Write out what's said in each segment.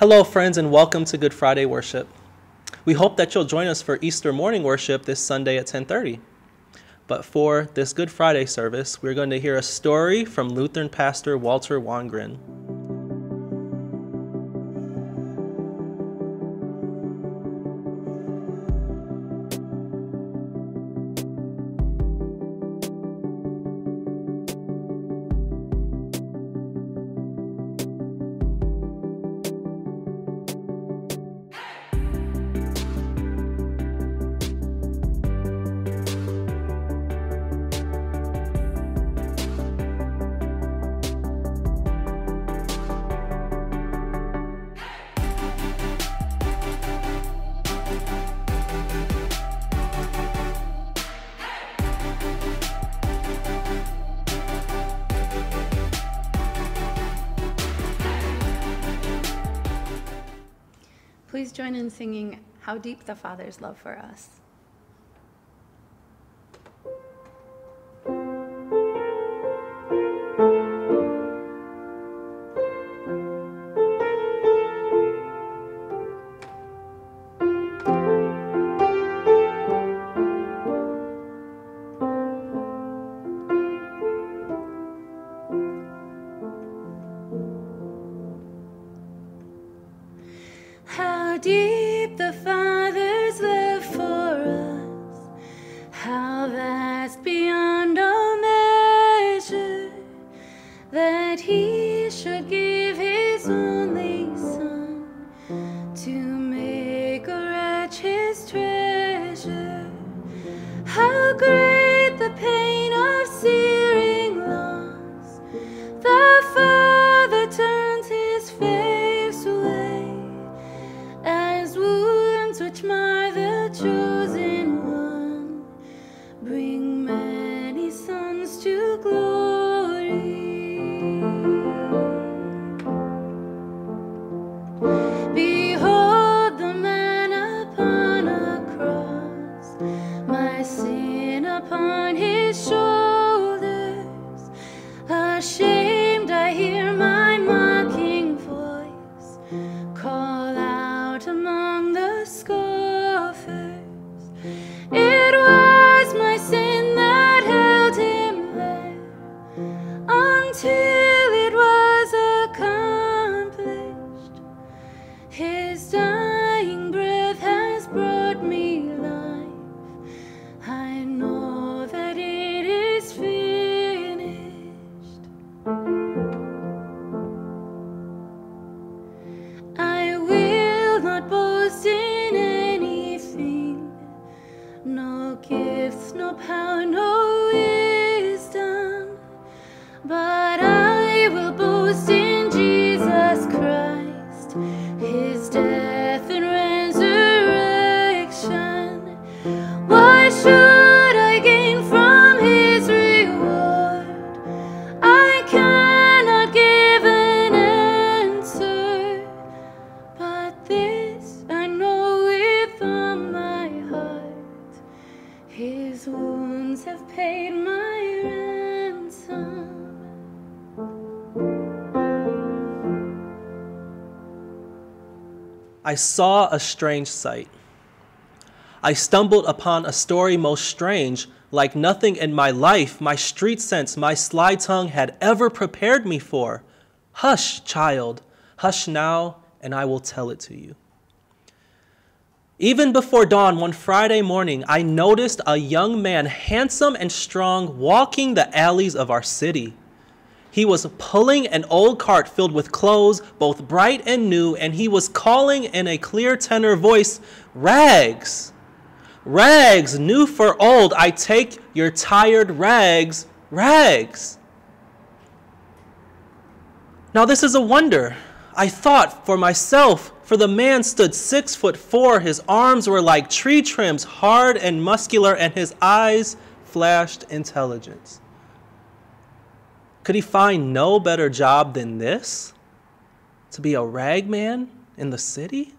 Hello, friends, and welcome to Good Friday worship. We hope that you'll join us for Easter morning worship this Sunday at 10:30. But for this Good Friday service, we're going to hear a story from Lutheran pastor Walter Wangerin. Please join in singing How Deep the Father's Love for Us. How I saw a strange sight. I stumbled upon a story most strange, like nothing in my life, my street sense, my sly tongue had ever prepared me for. Hush, child, hush now, and I will tell it to you. Even before dawn one Friday morning, I noticed a young man, handsome and strong, walking the alleys of our city. He was pulling an old cart filled with clothes, both bright and new, and he was calling in a clear tenor voice, Rags! Rags, new for old, I take your tired rags, rags. Now, this is a wonder. I thought for myself, for the man stood six foot four, his arms were like tree trims, hard and muscular, and his eyes flashed intelligence. Could he find no better job than this? To be a ragman in the city?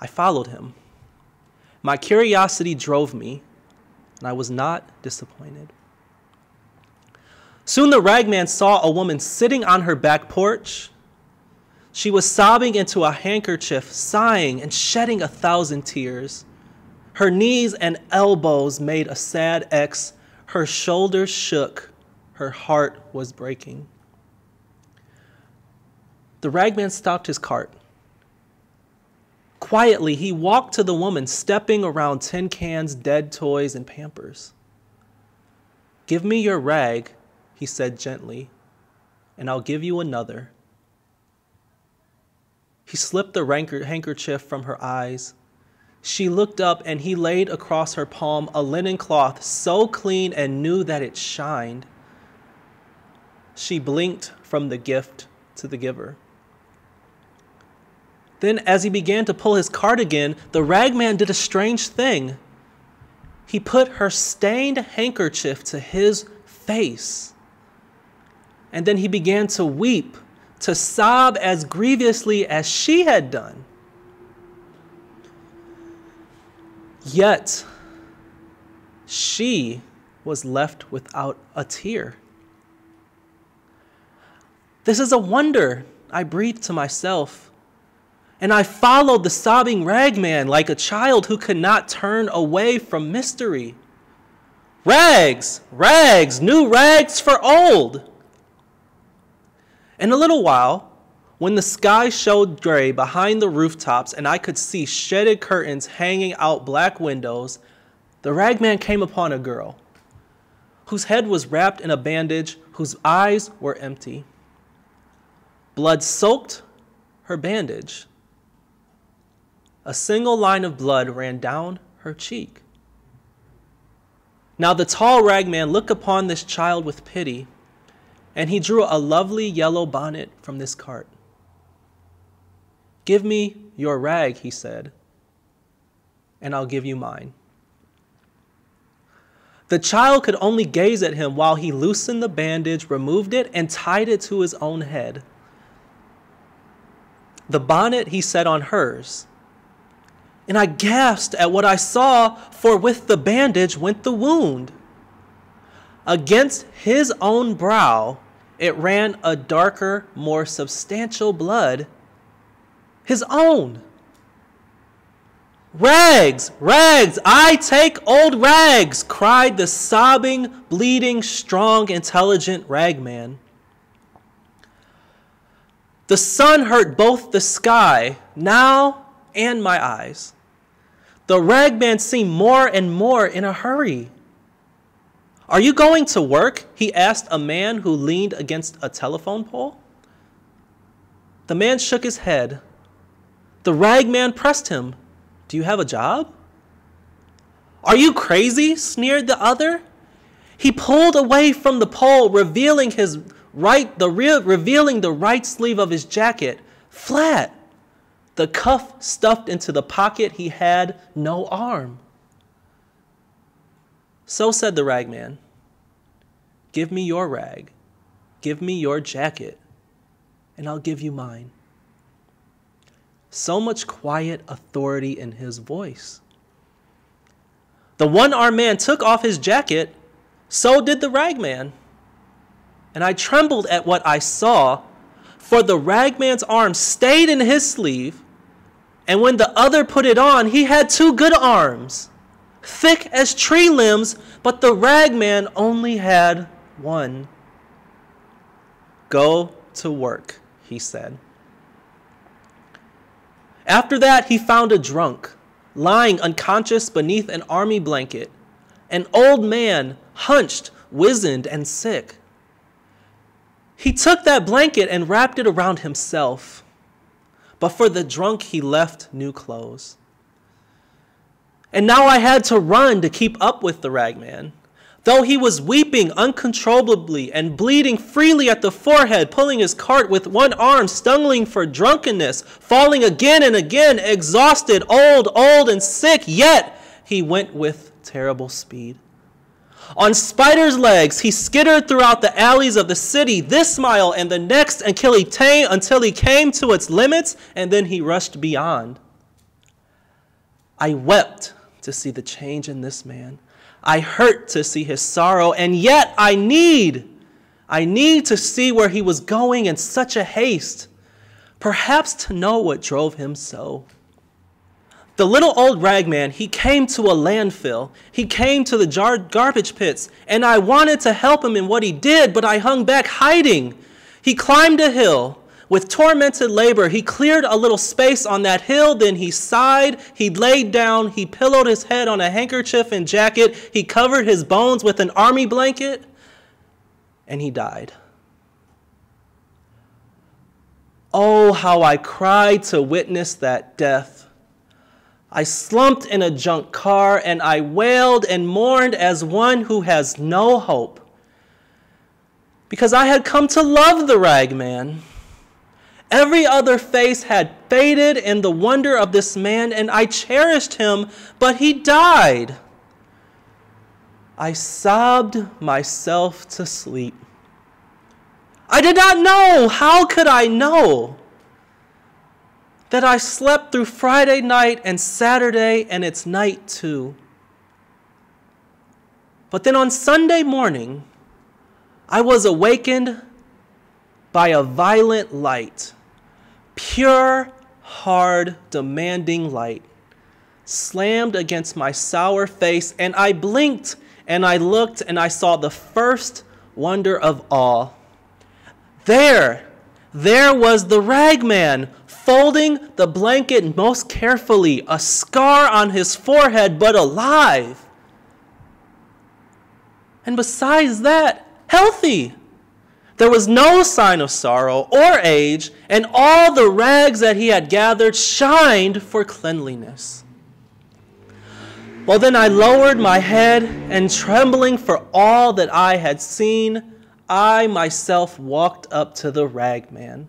I followed him. My curiosity drove me, and I was not disappointed. Soon the ragman saw a woman sitting on her back porch. She was sobbing into a handkerchief, sighing and shedding a thousand tears. Her knees and elbows made a sad X. Her shoulders shook. Her heart was breaking. The ragman stopped his cart. Quietly, he walked to the woman, stepping around tin cans, dead toys, and pampers. Give me your rag, he said gently, and I'll give you another. He slipped the handkerchief from her eyes. She looked up, and he laid across her palm a linen cloth so clean and new that it shined. She blinked from the gift to the giver. Then, as he began to pull his cart again, the ragman did a strange thing. He put her stained handkerchief to his face. And then he began to weep, to sob as grievously as she had done. Yet, she was left without a tear. This is a wonder, I breathed to myself. And I followed the sobbing ragman like a child who could not turn away from mystery. Rags, rags, new rags for old. In a little while, when the sky showed gray behind the rooftops and I could see shedded curtains hanging out black windows, the ragman came upon a girl whose head was wrapped in a bandage, whose eyes were empty. Blood soaked her bandage. A single line of blood ran down her cheek. Now the tall ragman looked upon this child with pity, and he drew a lovely yellow bonnet from this cart. Give me your rag, he said, and I'll give you mine. The child could only gaze at him while he loosened the bandage, removed it, and tied it to his own head. The bonnet he set on hers, and I gasped at what I saw, for with the bandage went the wound. Against his own brow, it ran a darker, more substantial blood, his own. Rags, rags, I take old rags, cried the sobbing, bleeding, strong, intelligent ragman. The sun hurt both the sky now and my eyes. The ragman seemed more and more in a hurry. Are you going to work? he asked a man who leaned against a telephone pole. The man shook his head. The ragman pressed him. Do you have a job? Are you crazy? sneered the other. He pulled away from the pole, revealing his right the re- revealing the right sleeve of his jacket flat the cuff stuffed into the pocket he had no arm. So said the ragman, Give me your rag, give me your jacket, and I'll give you mine. So much quiet authority in his voice. The one armed man took off his jacket, so did the ragman. And I trembled at what I saw, for the ragman's arm stayed in his sleeve and when the other put it on, he had two good arms, thick as tree limbs, but the ragman only had one. Go to work, he said. After that, he found a drunk, lying unconscious beneath an army blanket, an old man, hunched, wizened, and sick. He took that blanket and wrapped it around himself but for the drunk he left new clothes. And now I had to run to keep up with the ragman. Though he was weeping uncontrollably and bleeding freely at the forehead, pulling his cart with one arm, stumbling for drunkenness, falling again and again, exhausted, old, old, and sick, yet he went with terrible speed. On spider's legs, he skittered throughout the alleys of the city, this mile and the next, until he, until he came to its limits, and then he rushed beyond. I wept to see the change in this man. I hurt to see his sorrow, and yet I need, I need to see where he was going in such a haste. perhaps to know what drove him so. The little old ragman, he came to a landfill. He came to the jar- garbage pits, and I wanted to help him in what he did, but I hung back hiding. He climbed a hill. With tormented labor, he cleared a little space on that hill, then he sighed, he laid down, he pillowed his head on a handkerchief and jacket, he covered his bones with an army blanket, and he died. Oh, how I cried to witness that death. I slumped in a junk car and I wailed and mourned as one who has no hope. Because I had come to love the ragman. Every other face had faded in the wonder of this man, and I cherished him, but he died. I sobbed myself to sleep. I did not know. How could I know? That I slept through Friday night and Saturday and its night too. But then on Sunday morning, I was awakened by a violent light, pure, hard, demanding light, slammed against my sour face, and I blinked and I looked and I saw the first wonder of all there, there was the ragman, folding the blanket most carefully, a scar on his forehead, but alive. And besides that, healthy. There was no sign of sorrow or age, and all the rags that he had gathered shined for cleanliness. Well, then I lowered my head, and trembling for all that I had seen, I myself walked up to the ragman.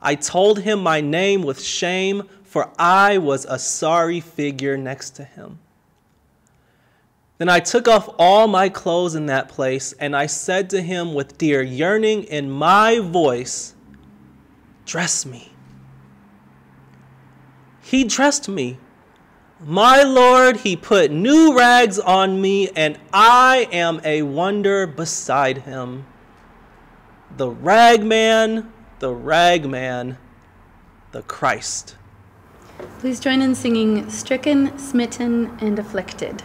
I told him my name with shame, for I was a sorry figure next to him. Then I took off all my clothes in that place, and I said to him with dear yearning in my voice, Dress me. He dressed me my Lord, he put new rags on me, and I am a wonder beside him. The ragman, the ragman, the Christ. Please join in singing Stricken, Smitten, and Afflicted.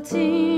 team.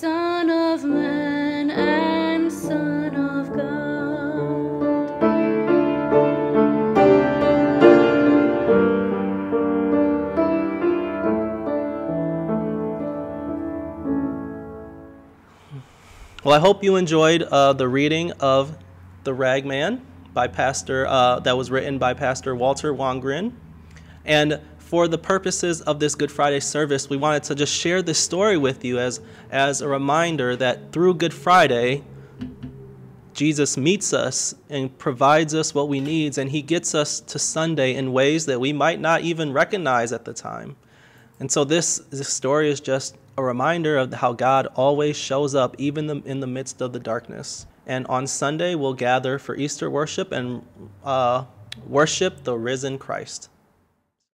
Son of man and Son of God. Well, I hope you enjoyed uh, the reading of The Ragman by Pastor, uh, that was written by Pastor Walter Wangerin. And for the purposes of this Good Friday service, we wanted to just share this story with you as, as a reminder that through Good Friday, Jesus meets us and provides us what we need, and he gets us to Sunday in ways that we might not even recognize at the time. And so this, this story is just a reminder of how God always shows up even in the midst of the darkness. And on Sunday, we'll gather for Easter worship and uh, worship the risen Christ.